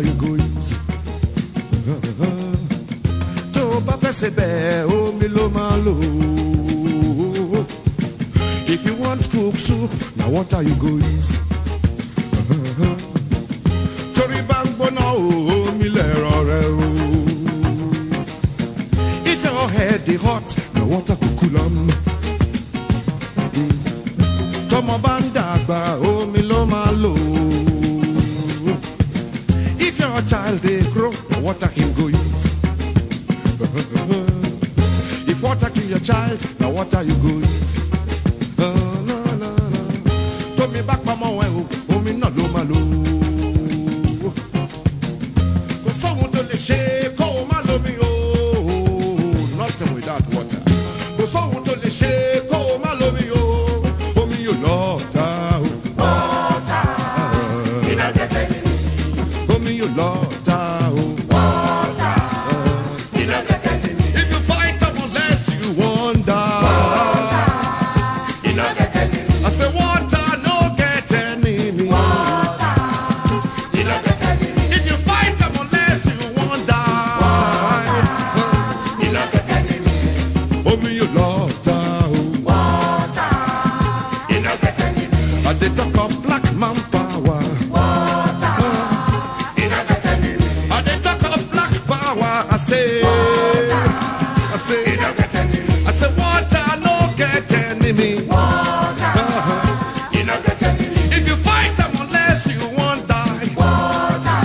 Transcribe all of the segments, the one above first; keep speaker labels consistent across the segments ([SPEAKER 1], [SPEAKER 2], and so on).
[SPEAKER 1] you use. Tó bá fẹ́ ṣe bẹ́ẹ̀, omi ló máa lò. If you want cook soup, na water you go use. Torí bá ń gbóná o, omi. If your head dey hot, na water go cool am. Tọmọ bá ń dàgbà, omi water kill your child, na water you go use. Ah, na, na, na. Tómi bá pamọ́ ẹ o, omi náà ló máa lò. Kò sóhun tó lè ṣe kó o má lómi o. Nothing without water. Kò sóhun tó lè ṣe kó o má lómi o. Omi yóò lọ ta o. Omi yóò lọ ta o. enemy. You're. If you fight unless you won't die. Water.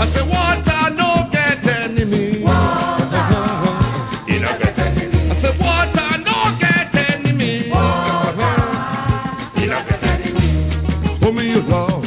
[SPEAKER 1] I say water no get enemy. Water. Not gonna. I say water no get enemy. Water. Oh me you love.